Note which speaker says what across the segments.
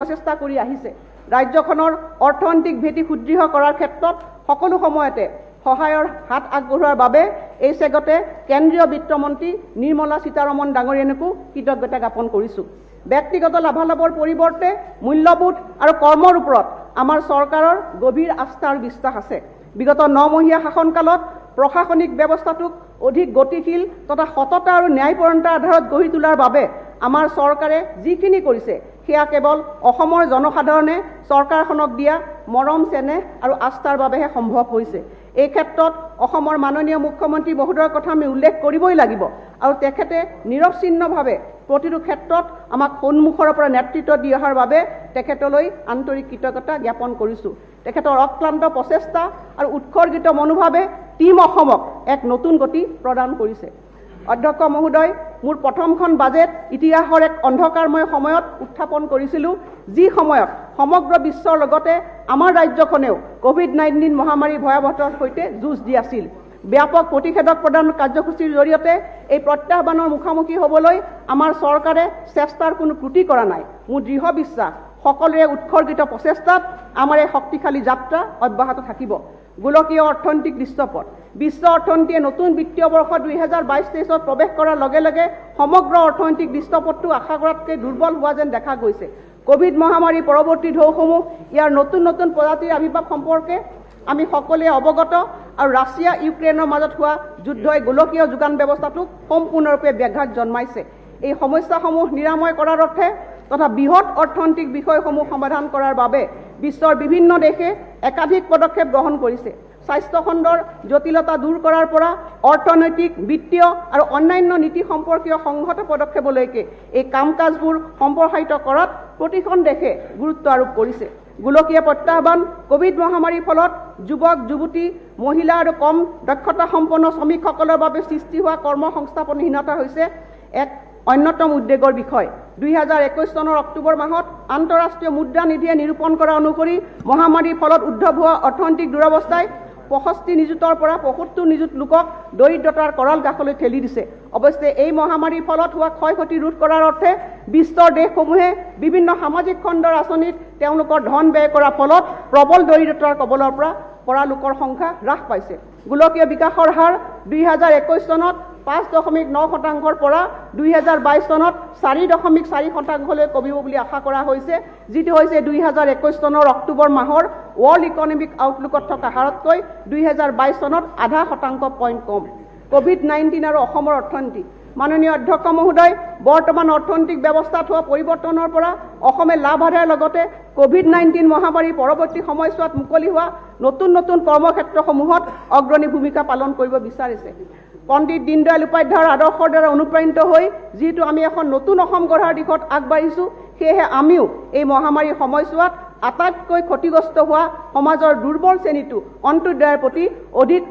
Speaker 1: প্ৰচেষ্টা কৰি আহিছে। ৰাজ্যখনৰ অৰ্থনৈতিক ভেটি সুদৃঢ় কৰাৰ ক্ষেত্ৰত সকলো সময়তে সহায়ৰ হাত আগবঢ়োৱাৰ বাবে এই চেগতে কেন্দ্ৰীয় বিত্তমন্ত্ৰী নিৰ্মলা সীতাৰমণ ডাঙৰীয়ানকো কৃতজ্ঞতা জ্ঞাপন কৰিছোঁ। ব্যক্তিগত লাভালাভৰ পৰিৱৰ্তে মূল্যবোধ আৰু কৰ্মৰ ওপৰত আমাৰ চৰকাৰৰ গভীৰ আস্থা আৰু বিশ্বাস আছে। বিগত নমহীয়া শাসনকালত প্ৰশাসনিক ব্যৱস্থাটোক অধিক গতিশীল তথা সততা আৰু ন্যায়পৰণতাৰ আধাৰত গঢ়ি তোলাৰ বাবে আমাৰ চৰকাৰে যিখিনি কৰিছে সেয়া কেৱল অসমৰ জনসাধাৰণে চৰকাৰখনক দিয়া মৰম চেনেহ আৰু আস্থাৰ বাবেহে সম্ভৱ হৈছে। এই ক্ষেত্ৰত অসমৰ মাননীয় মুখ্যমন্ত্ৰী মহোদয়ৰ কথা আমি উল্লেখ কৰিবই লাগিব আৰু তেখেতে নিৰৱচ্ছিন্নভাৱে প্ৰতিটো ক্ষেত্ৰত আমাক সন্মুখৰ পৰা নেতৃত্ব দি অহাৰ বাবে তেখেতলৈ আন্তৰিক কৃতজ্ঞতা জ্ঞাপন কৰিছোঁ। তেখেতৰ অক্লান্ত প্ৰচেষ্টা আৰু উৎসৰ্গিত মনোভাৱে টীম অসমক এক নতুন গতি প্ৰদান কৰিছে। অধ্যক্ষ মহোদয় মোৰ প্ৰথমখন বাজেট ইতিহাসৰ এক অন্ধকাৰময় সময়ত উত্থাপন কৰিছিলোঁ যি সময়ত সমগ্ৰ বিশ্বৰ লগতে আমাৰ ৰাজ্যখনেও ক'ভিড নাইণ্টিন মহামাৰীৰ ভয়াৱহতাৰ সৈতে যুঁজ দি আছিল। ব্যাপক প্ৰতিষেধক প্ৰদান কাৰ্যসূচীৰ জৰিয়তে এই প্ৰত্যাহ্বানৰ মুখামুখি হ'বলৈ আমাৰ চৰকাৰে চেষ্টাৰ কোনো ত্ৰুটি কৰা নাই। মোৰ দৃঢ় বিশ্বাস সকলোৰে উৎসৰ্গিত প্ৰচেষ্টাত আমাৰ এই শক্তিশালী যাত্ৰা অব্যাহত থাকিব। গোলকীয় অৰ্থনৈতিক দৃশ্যপট। বিশ্ব অৰ্থনীতিয়ে নতুন বিত্তীয় বৰ্ষ দুহেজাৰ বাইছ তেইছত প্ৰৱেশ কৰাৰ লগে লগে সমগ্ৰ অৰ্থনৈতিক দৃশ্যপটটো আশা কৰাতকৈ দুৰ্বল হোৱা যেন দেখা গৈছে। ক'ভিড মহামাৰীৰ পৰৱৰ্তী ঢৌসমূহ ইয়াৰ নতুন নতুন প্ৰজাতিৰ আৱিৰ্ভাৱ সম্পৰ্কে আমি সকলোৱে অৱগত আৰু ৰাছিয়া ইউক্ৰেইনৰ মাজত হোৱা যুদ্ধই গোলকীয় যোগান ব্যৱস্থাটোক সম্পূৰ্ণৰূপে ব্যাঘাত জন্মাইছে। এই সমস্যাসমূহ নিৰাময় কৰাৰ অৰ্থে তথা বৃহৎ অৰ্থনৈতিক বিষয়সমূহ সমাধান কৰাৰ বাবে বিশ্বৰ বিভিন্ন দেশে একাধিক পদক্ষেপ গ্ৰহণ কৰিছে। স্বাস্থ্যখণ্ডৰ জটিলতা দূৰ কৰাৰ পৰা অৰ্থনৈতিক বিত্তীয় আৰু অন্যান্য নীতি সম্পৰ্কীয় সংহত পদক্ষেপলৈকে এই কাম কাজবোৰ সম্প্ৰসাৰিত কৰাত প্ৰতিখন দেশে গুৰুত্ব আৰোপ কৰিছে। গোলকীয় প্ৰত্যাহ্বান ক'ভিড মহামাৰীৰ ফলত যুৱক যুৱতী মহিলা আৰু কম দক্ষতা সম্পন্ন শ্ৰমিকসকলৰ বাবে সৃষ্টি হোৱা কৰ্ম সংস্থাপনহীনতা হৈছে এক অন্যতম উদ্বেগৰ বিষয়। দুই হাজাৰ একৈছ চনৰ অক্টোবৰ মাহত আন্তঃৰাষ্ট্ৰীয় মুদ্ৰা নিধিয়ে নিৰূপণ কৰা অনুসৰি মহামাৰীৰ ফলত উদ্ভৱ হোৱা অৰ্থনৈতিক দুৰৱস্থাই পঁয়ষষ্ঠি নিযুতৰ পৰা পঁয়সত্তৰ নিযুত লোকক দৰিদ্ৰতাৰ কৰাল কাষলৈ ঠেলি দিছে। অৱশ্যে এই মহামাৰীৰ ফলত হোৱা ক্ষয় ক্ষতি ৰোধ কৰাৰ অৰ্থে বিশ্বৰ দেশসমূহে বিভিন্ন সামাজিক খণ্ডৰ আঁচনিত তেওঁলোকৰ ধন ব্যয় কৰাৰ ফলত প্ৰবল দৰিদ্ৰতাৰ কবলৰ পৰা পৰা লোকৰ সংখ্যা হ্ৰাস পাইছে। গোলকীয় বিকাশৰ হাৰ দুই হাজাৰ একৈছ চনত পাঁচ দশমিক ন শতাংশৰ পৰা দুই হাজাৰ বাইছ চনত চাৰি দশমিক চাৰি শতাংশলৈ কমিব বুলি আশা কৰা হৈছে যিটো হৈছে দুই হাজাৰ একৈছ চনৰ অক্টোবৰ মাহৰ ৱৰ্ল্ড ইকনমিক আউটলুকত থকা হাৰতকৈ দুই হাজাৰ বাইছ চনত আধা শতাংশ পইণ্ট কম। ক'ভিড নাইণ্টিন আৰু অসমৰ অৰ্থনীতি। মাননীয় অধ্যক্ষ মহোদয় বৰ্তমান অৰ্থনৈতিক ব্যৱস্থাত হোৱা পৰিৱৰ্তনৰ পৰা অসমে লাভ আদায়ৰ লগতে ক'ভিড নাইণ্টিন মহামাৰীৰ পৰৱৰ্তী সময়ছোৱাত মুকলি হোৱা নতুন নতুন কৰ্মক্ষেত্ৰসমূহত অগ্ৰণী ভূমিকা পালন কৰিব বিচাৰিছে। পণ্ডিত দীনদয়াল উপাধ্যায়ৰ আদৰ্শৰ দ্বাৰা অনুপ্ৰাণিত হৈ যিহেতু আমি এখন নতুন অসম গঢ়াৰ দিশত আগবাঢ়িছোঁ সেয়েহে আমিও এই মহামাৰীৰ সময়ছোৱাত আটাইতকৈ ক্ষতিগ্ৰস্ত হোৱা সমাজৰ দুৰ্বল শ্ৰেণীটো অন্ত্যোদয়ৰ প্ৰতি অধিক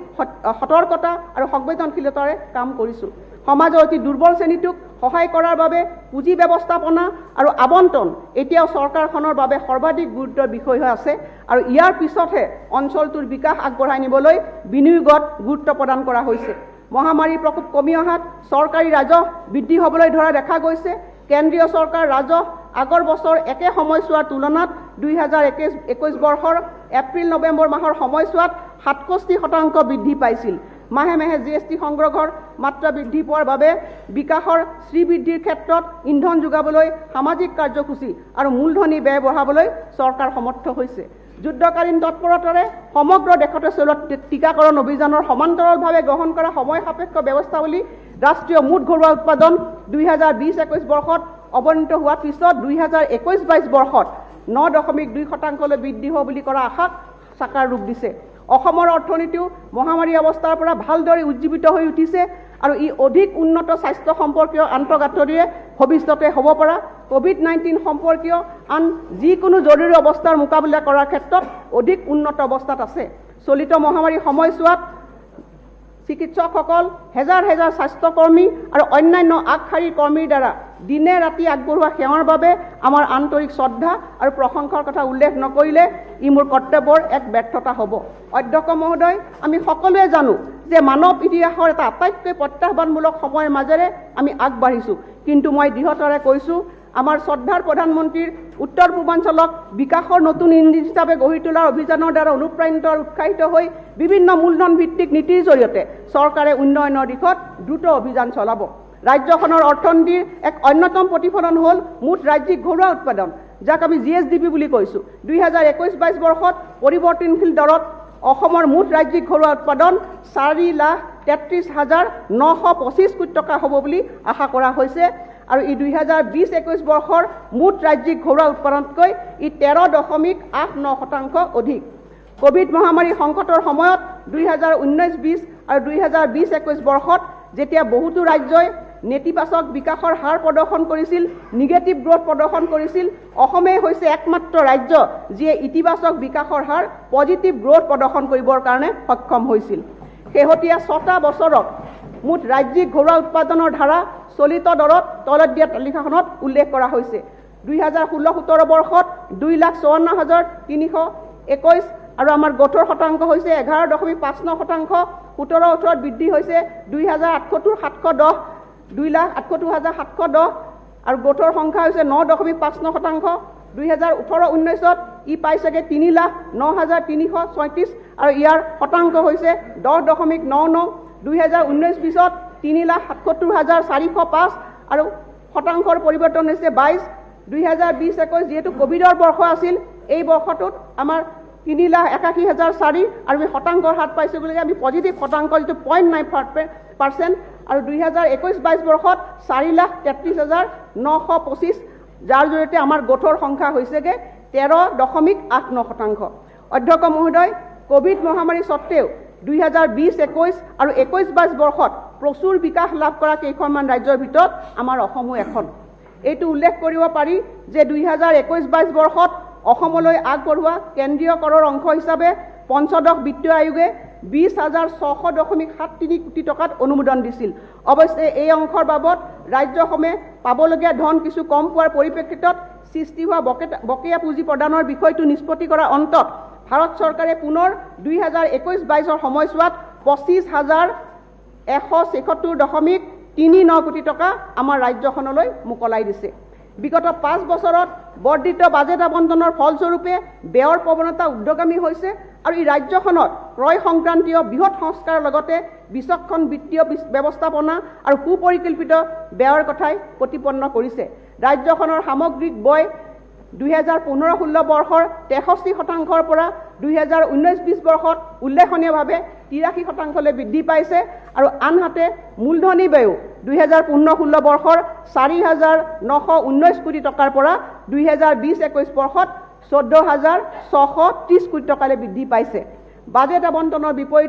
Speaker 1: সতৰ্কতা আৰু সংবেদনশীলতাৰে কাম কৰিছোঁ। সমাজৰ অতি দুৰ্বল শ্ৰেণীটোক সহায় কৰাৰ বাবে পুঁজি ব্যৱস্থাপনা আৰু আবণ্টন এতিয়াও চৰকাৰখনৰ বাবে সৰ্বাধিক গুৰুত্বৰ বিষয় হৈ আছে আৰু ইয়াৰ পিছতহে অঞ্চলটোৰ বিকাশ আগবঢ়াই নিবলৈ বিনিয়োগত গুৰুত্ব প্ৰদান কৰা হৈছে। মহামাৰীৰ প্ৰকোপ কমি অহাত চৰকাৰী ৰাজহ বৃদ্ধি হ'বলৈ ধৰা দেখা গৈছে। কেন্দ্ৰীয় চৰকাৰ ৰাজহ আগৰ বছৰ একে সময়ছোৱাৰ তুলনাত দুই হাজাৰ একৈছ একৈছ বৰ্ষৰ এপ্ৰিল নৱেম্বৰ মাহৰ সময়ছোৱাত সাতষষ্ঠি শতাংশ বৃদ্ধি পাইছিল। মাহে মাহে জি এছ টি সংগ্ৰহৰ মাত্ৰা বৃদ্ধি পোৱাৰ বাবে বিকাশৰ শ্ৰীবৃদ্ধিৰ ক্ষেত্ৰত ইন্ধন যোগাবলৈ সামাজিক কাৰ্যসূচী আৰু মূলধনী ব্যয় বঢ়াবলৈ চৰকাৰ সমৰ্থ হৈছে। যুদ্ধকালীন তৎপৰতাৰে সমগ্ৰ দেশতে চলোৱা টীকাকৰণ অভিযানৰ সমান্তৰালভাৱে গ্ৰহণ কৰা সময় সাপেক্ষ ব্যৱস্থাৱলী ৰাষ্ট্ৰীয় মুঠ ঘৰুৱা উৎপাদন দুই হাজাৰ বিছ একৈছ বৰ্ষত অৱনীত হোৱাৰ পিছত দুই হাজাৰ একৈছ বাইছ বৰ্ষত ন দশমিক দুই শতাংশলৈ বৃদ্ধি হ'ব বুলি কৰা আশাক চাকাৰ ৰূপ দিছে। অসমৰ অৰ্থনীতিও মহামাৰী অৱস্থাৰ পৰা ভালদৰে উজ্জীৱিত হৈ উঠিছে। আৰু ই অধিক উন্নত স্বাস্থ্য সম্পৰ্কীয় আন্তঃগাঁথনিৰে ভৱিষ্যতে হ'ব পৰা ক'ভিড নাইণ্টিন সম্পৰ্কীয় আন যিকোনো জৰুৰী অৱস্থাৰ মোকাবিলা কৰাৰ ক্ষেত্ৰত অধিক উন্নত অৱস্থাত আছে। চলিত মহামাৰী সময়ছোৱাত চিকিৎসকসকল হেজাৰ হেজাৰ স্বাস্থ্যকৰ্মী আৰু অন্যান্য আগশাৰীৰ কৰ্মীৰ দ্বাৰা দিনে ৰাতি আগবঢ়োৱা সেৱাৰ বাবে আমাৰ আন্তৰিক শ্ৰদ্ধা আৰু প্ৰশংসাৰ কথা উল্লেখ নকৰিলে ই মোৰ কৰ্তব্যৰ এক ব্যৰ্থতা হ'ব। অধ্যক্ষ মহোদয় আমি সকলোৱে জানো যে মানৱ ইতিহাসৰ এটা আটাইতকৈ প্ৰত্যাহ্বানমূলক সময়ৰ মাজেৰে আমি আগবাঢ়িছোঁ। কিন্তু মই দৃঢ়তাৰে কৈছোঁ আমাৰ শ্ৰদ্ধাৰ প্ৰধানমন্ত্ৰীৰ উত্তৰ পূৰ্বাঞ্চলক বিকাশৰ নতুন ইঞ্জিন হিচাপে গঢ়ি তোলাৰ অভিযানৰ দ্বাৰা অনুপ্ৰাণিত আৰু উৎসাহিত হৈ বিভিন্ন মূলধন ভিত্তিক নীতিৰ জৰিয়তে চৰকাৰে উন্নয়নৰ দিশত দ্ৰুত অভিযান চলাব। ৰাজ্যখনৰ অৰ্থনীতিৰ এক অন্যতম প্ৰতিফলন হ'ল মুঠ ৰাজ্যিক ঘৰুৱা উৎপাদন যাক আমি জি এছ ডি পি বুলি কৈছোঁ। দুই হাজাৰ একৈছ বাইছ বৰ্ষত পৰিৱৰ্তনশীল দৰত অসমৰ মুঠ ৰাজ্যিক ঘৰুৱা উৎপাদন চাৰি লাখ তেত্ৰিছ হাজাৰ নশ পঁচিছ কোটি টকা হ'ব বুলি আশা কৰা হৈছে। আৰু ই দুই হাজাৰ বিছ একৈছ বৰ্ষৰ মুঠ ৰাজ্যিক ঘৰুৱা উৎপাদনতকৈ ই তেৰ দশমিক আঠ ন শতাংশ অধিক। কভিড মহামাৰী সংকটৰ সময়ত দুই হাজাৰ ঊনৈছ বিছ আৰু দুই হাজাৰ বিছ একৈছ বৰ্ষত যেতিয়া বহুতো ৰাজ্যই নেতিবাচক বিকাশৰ হাৰ প্ৰদৰ্শন কৰিছিল নিগেটিভ গ্ৰ'থ প্ৰদৰ্শন কৰিছিল অসমেই হৈছে একমাত্ৰ ৰাজ্য যিয়ে ইতিবাচক বিকাশৰ হাৰ পজিটিভ গ্ৰ'থ প্ৰদৰ্শন কৰিবৰ কাৰণে সক্ষম হৈছিল। শেহতীয়া ছটা বছৰত মুঠ ৰাজ্যিক ঘৰুৱা উৎপাদনৰ ধাৰা চলিত দৰত তলত দিয়া তালিকাখনত উল্লেখ কৰা হৈছে। দুই হাজাৰ ষোল্ল সোতৰ বৰ্ষত দুই লাখ চৌৱন্ন হাজাৰ তিনিশ একৈছ আৰু আমাৰ গোটৰ শতাংশ হৈছে এঘাৰ দশমিক পাঁচ ন শতাংশ। সোতৰ ওঠৰত বৃদ্ধি হৈছে দুই হাজাৰ আঠসত্তৰ সাতশ দহ দুই লাখ আঠসত্তৰ হাজাৰ সাতশ দহ আৰু গোটৰ সংখ্যা হৈছে ন দশমিক পাঁচ ন শতাংশ। দুই হাজাৰ ওঠৰ ঊনৈছত ই পাইছেগৈ তিনি লাখ ন হাজাৰ তিনিশ ছয়ত্ৰিছ আৰু ইয়াৰ শতাংশ হৈছে দহ দশমিক ন ন দুই হাজাৰ ঊনৈছ বিছত তিনি লাখ সাতসত্তৰ হাজাৰ চাৰিশ পাঁচ আৰু শতাংশৰ পৰিৱৰ্তন হৈছে বাইছ। দুই হাজাৰ বিছ একৈছ যিহেতু ক'ভিডৰ বৰ্ষ আছিল এই বৰ্ষটোত আমাৰ তিনি লাখ একাশী হাজাৰ চাৰি আৰু আমি শতাংশৰ হাত পাইছোঁ গতিকে আমি পজিটিভ শতাংশ যিটো পইণ্ট নাইন পাৰ্চেণ্ট আৰু দুই হাজাৰ একৈছ বাইছ বৰ্ষত চাৰি লাখ তেত্ৰিছ হাজাৰ নশ পঁচিছ যাৰ জৰিয়তে আমাৰ গোটৰ সংখ্যা হৈছেগৈ তেৰ দশমিক আঠ ন শতাংশ। অধ্যক্ষ মহোদয় ক'ভিড মহামাৰী স্বত্তেও দুই হাজাৰ বিছ একৈছ আৰু একৈছ বাইছ বৰ্ষত প্ৰচুৰ বিকাশ লাভ কৰা কেইখনমান ৰাজ্যৰ ভিতৰত আমাৰ অসমো এখন। এইটো উল্লেখ কৰিব পাৰি যে দুই হাজাৰ একৈছ বাইছ বৰ্ষত অসমলৈ আগবঢ়োৱা কেন্দ্ৰীয় কৰৰ অংশ হিচাপে পঞ্চদশ বিত্তীয় আয়োগে বিছ হাজাৰ ছশ দশমিক সাত তিনি কোটি টকাত অনুমোদন দিছিল। অৱশ্যে এই অংশৰ বাবদ ৰাজ্যসমূহে পাবলগীয়া ধন কিছু কম পোৱাৰ পৰিপ্ৰেক্ষিতত সৃষ্টি হোৱা বকেটা বকেয়া পুঁজি প্ৰদানৰ বিষয়টো নিষ্পত্তি কৰাৰ অন্তত ভাৰত চৰকাৰে পুনৰ দুই হাজাৰ একৈছ বাইছৰ সময়ছোৱাত পঁচিছ হাজাৰ এশ ছেসত্তৰ দশমিক তিনি ন কোটি টকা আমাৰ ৰাজ্যখনলৈ মোকলাই দিছে। বিগত পাঁচ বছৰত বৰ্ধিত বাজেট আবণ্টনৰ ফলস্বৰূপে ব্যয়ৰ প্ৰৱণতা উদ্যগামী হৈছে আৰু ই ৰাজ্যখনত ক্ৰয় সংক্ৰান্তীয় বৃহৎ সংস্কাৰৰ লগতে বিচক্ষণ বিত্তীয় ব্যৱস্থাপনা আৰু সুপৰিকল্পিত ব্যয়ৰ কথাই প্ৰতিপন্ন কৰিছে। ৰাজ্যখনৰ সামগ্ৰিক ব্যয় দুহেজাৰ পোন্ধৰ ষোল্ল বৰ্ষৰ তেষষ্ঠি শতাংশৰ পৰা দুহেজাৰ ঊনৈছ বিছ বৰ্ষত উল্লেখনীয়ভাৱে তিৰাশী শতাংশলৈ বৃদ্ধি পাইছে আৰু আনহাতে মূলধনী ব্যয়ো দুহেজাৰ পোন্ধৰ ষোল্ল বৰ্ষৰ চাৰি হাজাৰ নশ ঊনৈছ কোটি টকাৰ পৰা দুহেজাৰ বিছ একৈছ বৰ্ষত চৈধ্য হাজাৰ ছশ ত্ৰিছ কোটি টকালৈ বৃদ্ধি পাইছে। বাজেট আবণ্টনৰ বিপৰীতে